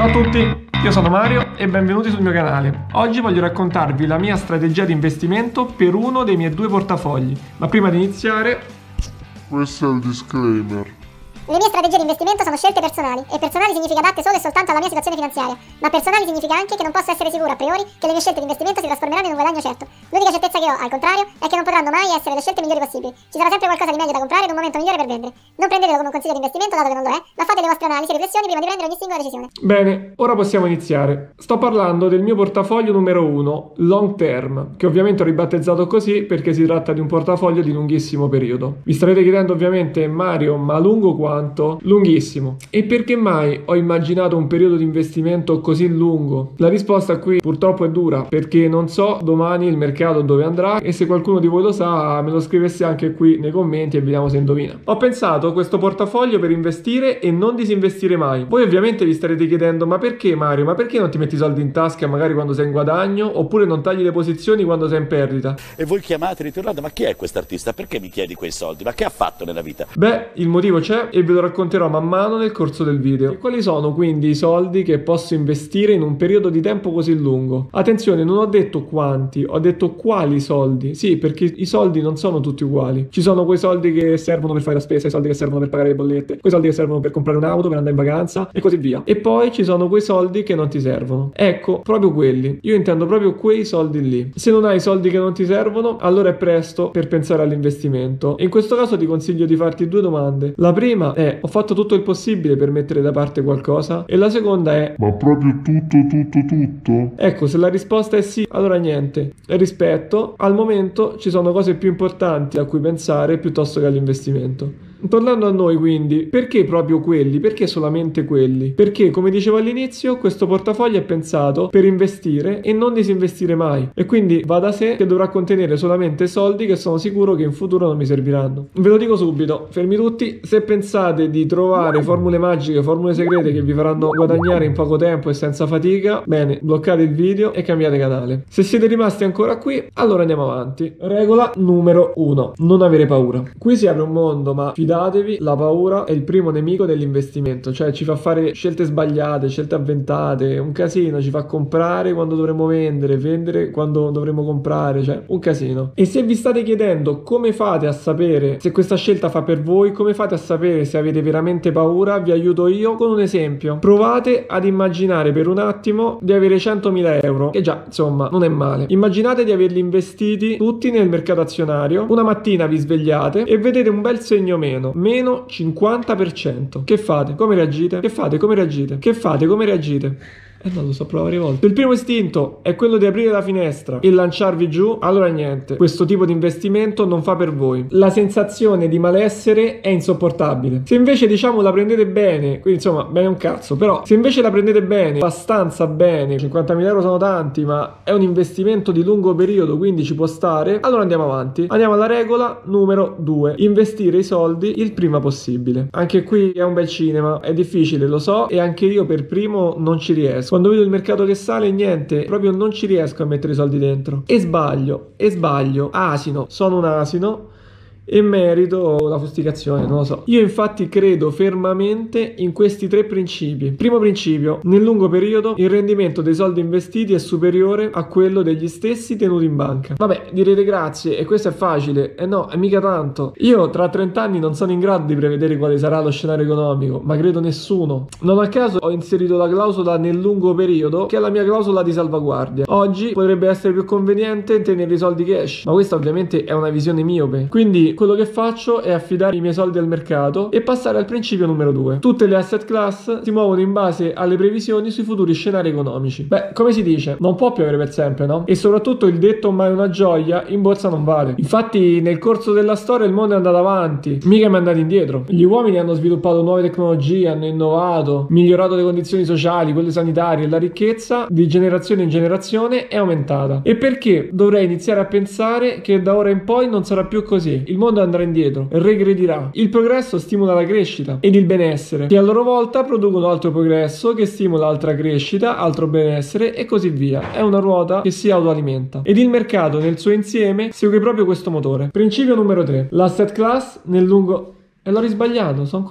Ciao a tutti, io sono Mario e benvenuti sul mio canale. Oggi voglio raccontarvi la mia strategia di investimento per uno dei miei due portafogli. Ma prima di iniziare... Questo è il disclaimer. Le mie strategie di investimento sono scelte personali, e personali significa adatte solo e soltanto alla mia situazione finanziaria, ma personali significa anche che non posso essere sicuro a priori che le mie scelte di investimento si trasformeranno in un guadagno certo. L'unica certezza che ho, al contrario, è che non potranno mai essere le scelte migliori possibili. Ci sarà sempre qualcosa di meglio da comprare ed un momento migliore per vendere. Non prendetelo come un consiglio di investimento dato che non lo è, ma fate le vostre analisi e riflessioni prima di prendere ogni singola decisione. Bene, ora possiamo iniziare. Sto parlando del mio portafoglio numero 1, long term, che ovviamente ho ribattezzato così perché si tratta di un portafoglio di lunghissimo periodo. Vi starete chiedendo ovviamente, Mario, ma lungo quanto? Lunghissimo lunghissimo. E perché mai ho immaginato un periodo di investimento così lungo? La risposta qui purtroppo è dura perché non so domani il mercato dove andrà e se qualcuno di voi lo sa me lo scrivesse anche qui nei commenti e vediamo se indovina. Ho pensato questo portafoglio per investire e non disinvestire mai. Voi ovviamente vi starete chiedendo ma perché Mario? Ma perché non ti metti i soldi in tasca magari quando sei in guadagno oppure non tagli le posizioni quando sei in perdita? E voi chiamate ritornate ma chi è quest'artista? Perché mi chiedi quei soldi? Ma che ha fatto nella vita? Beh, il motivo c'è e ve lo racconterò man mano nel corso del video. E quali sono quindi i soldi che posso investire in un periodo di tempo così lungo? Attenzione, non ho detto quanti, ho detto quali soldi. Sì, perché i soldi non sono tutti uguali. Ci sono quei soldi che servono per fare la spesa, i soldi che servono per pagare le bollette, quei soldi che servono per comprare un'auto, per andare in vacanza e così via. E poi ci sono quei soldi che non ti servono. Ecco, proprio quelli. Io intendo proprio quei soldi lì. Se non hai i soldi che non ti servono, allora è presto per pensare all'investimento. E in questo caso ti consiglio di farti due domande. La prima è: ho fatto tutto il possibile possibile per mettere da parte qualcosa? E la seconda è Ma proprio tutto, tutto, tutto? Ecco, se la risposta è sì, allora niente. Rispetto, al momento ci sono cose più importanti a cui pensare piuttosto che all'investimento. Tornando a noi quindi, perché proprio quelli? Perché solamente quelli? Perché, come dicevo all'inizio, questo portafoglio è pensato per investire e non disinvestire mai. E quindi va da sé che dovrà contenere solamente soldi che sono sicuro che in futuro non mi serviranno. Ve lo dico subito, fermi tutti, se pensate di trovare formule magiche, formule segrete che vi faranno guadagnare in poco tempo e senza fatica, bene, bloccate il video e cambiate canale. Se siete rimasti ancora qui, allora andiamo avanti. Regola numero 1. Non avere paura. Qui si apre un mondo, ma fidate fidatevi, la paura è il primo nemico dell'investimento, cioè ci fa fare scelte sbagliate, scelte avventate, un casino, ci fa comprare quando dovremmo vendere, vendere quando dovremmo comprare, cioè un casino. E se vi state chiedendo come fate a sapere se questa scelta fa per voi, come fate a sapere se avete veramente paura, vi aiuto io con un esempio. Provate ad immaginare per un attimo di avere 100.000 euro, che già insomma non è male. Immaginate di averli investiti tutti nel mercato azionario, una mattina vi svegliate e vedete un bel segno meno meno 50%. Che fate? Come reagite? Che fate? Come reagite? Che fate? Come reagite? Eh non lo so, provare volte. Il primo istinto è quello di aprire la finestra e lanciarvi giù. Allora niente, questo tipo di investimento non fa per voi. La sensazione di malessere è insopportabile. Se invece diciamo la prendete bene, quindi insomma, bene un cazzo, però se invece la prendete bene, abbastanza bene, 50.000 euro sono tanti, ma è un investimento di lungo periodo, quindi ci può stare, allora andiamo avanti. Andiamo alla regola numero 2. Investire i soldi il prima possibile. Anche qui è un bel cinema, è difficile, lo so, e anche io per primo non ci riesco. Quando vedo il mercato che sale, niente, proprio non ci riesco a mettere i soldi dentro. E sbaglio, e sbaglio. Asino, sono un asino e merito la fustigazione, non lo so. Io infatti credo fermamente in questi tre principi. Primo principio, nel lungo periodo il rendimento dei soldi investiti è superiore a quello degli stessi tenuti in banca. Vabbè, direte grazie e questo è facile. E eh no, è mica tanto. Io tra 30 anni non sono in grado di prevedere quale sarà lo scenario economico, ma credo nessuno. Non a caso ho inserito la clausola nel lungo periodo, che è la mia clausola di salvaguardia. Oggi potrebbe essere più conveniente tenere i soldi cash, ma questa ovviamente è una visione miope. Quindi quello che faccio è affidare i miei soldi al mercato e passare al principio numero 2. Tutte le asset class si muovono in base alle previsioni sui futuri scenari economici. Beh, come si dice, non può piovere per sempre, no? E soprattutto il detto mai una gioia in borsa non vale. Infatti nel corso della storia il mondo è andato avanti, mica è andato indietro. Gli uomini hanno sviluppato nuove tecnologie, hanno innovato, migliorato le condizioni sociali, quelle sanitarie la ricchezza di generazione in generazione è aumentata. E perché dovrei iniziare a pensare che da ora in poi non sarà più così? Il mondo andrà indietro, regredirà. Il progresso stimola la crescita ed il benessere, che a loro volta producono altro progresso che stimola altra crescita, altro benessere e così via. È una ruota che si autoalimenta. Ed il mercato nel suo insieme segue proprio questo motore. Principio numero 3. L'asset class nel lungo... E l'ho risbagliato, sono co...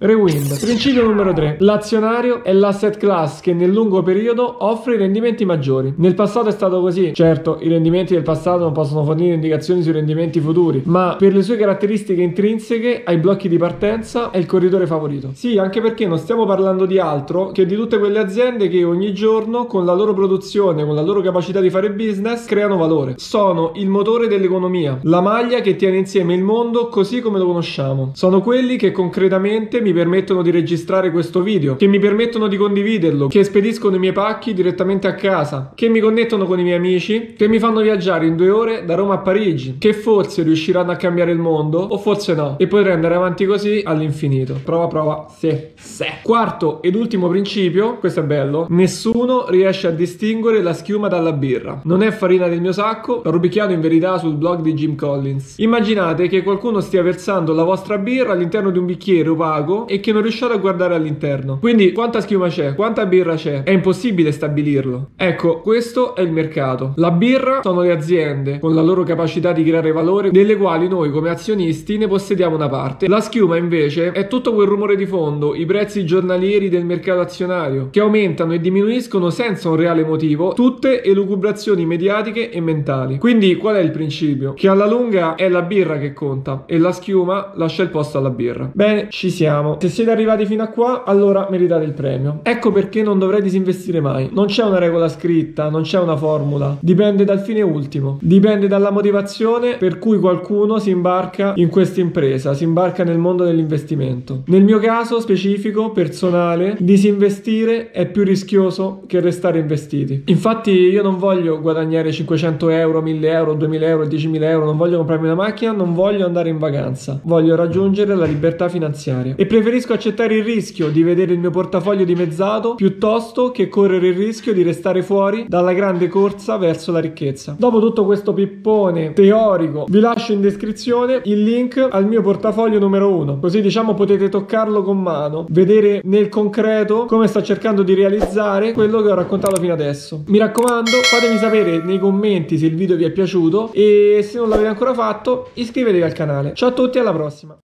Rewind. Principio numero 3. L'azionario è l'asset class che nel lungo periodo offre i rendimenti maggiori. Nel passato è stato così. Certo, i rendimenti del passato non possono fornire indicazioni sui rendimenti futuri, ma per le sue caratteristiche intrinseche ai blocchi di partenza è il corridore favorito. Sì, anche perché non stiamo parlando di altro che di tutte quelle aziende che ogni giorno con la loro produzione, con la loro capacità di fare business, creano valore. Sono il motore dell'economia, la maglia che tiene insieme il mondo così come lo conosciamo. Sono quelli che concretamente mi permettono di registrare questo video, che mi permettono di condividerlo, che spediscono i miei pacchi direttamente a casa, che mi connettono con i miei amici, che mi fanno viaggiare in due ore da Roma a Parigi, che forse riusciranno a cambiare il mondo o forse no. E potrei andare avanti così all'infinito. Prova, prova, sì, sì. Quarto ed ultimo principio, questo è bello, nessuno riesce a distinguere la schiuma dalla birra. Non è farina del mio sacco, l'ho rubichiato in verità sul blog di Jim Collins. Immaginate che qualcuno stia versando la vostra birra all'interno di un bicchiere opaco e che non riusciate a guardare all'interno. Quindi quanta schiuma c'è? Quanta birra c'è? È impossibile stabilirlo. Ecco, questo è il mercato. La birra sono le aziende con la loro capacità di creare valore, delle quali noi come azionisti ne possediamo una parte. La schiuma invece è tutto quel rumore di fondo, i prezzi giornalieri del mercato azionario che aumentano e diminuiscono senza un reale motivo, tutte elucubrazioni mediatiche e mentali. Quindi qual è il principio? Che alla lunga è la birra che conta e la schiuma lascia il posto alla birra. Bene, ci siamo. Se siete arrivati fino a qua, allora meritate il premio. Ecco perché non dovrei disinvestire mai. Non c'è una regola scritta, non c'è una formula. Dipende dal fine ultimo. Dipende dalla motivazione per cui qualcuno si imbarca in questa impresa, si imbarca nel mondo dell'investimento. Nel mio caso specifico, personale, disinvestire è più rischioso che restare investiti. Infatti io non voglio guadagnare 500 euro, 1000 euro, 2000 euro, 10.000 euro, non voglio comprarmi una macchina, non voglio andare in vacanza. Voglio raggiungere la libertà finanziaria. E preferisco accettare il rischio di vedere il mio portafoglio dimezzato piuttosto che correre il rischio di restare fuori dalla grande corsa verso la ricchezza. Dopo tutto questo pippone teorico, vi lascio in descrizione il link al mio portafoglio numero uno. Così diciamo potete toccarlo con mano, vedere nel concreto come sto cercando di realizzare quello che ho raccontato fino adesso. Mi raccomando, fatemi sapere nei commenti se il video vi è piaciuto e se non l'avete ancora fatto, iscrivetevi al canale. Ciao a tutti, alla prossima!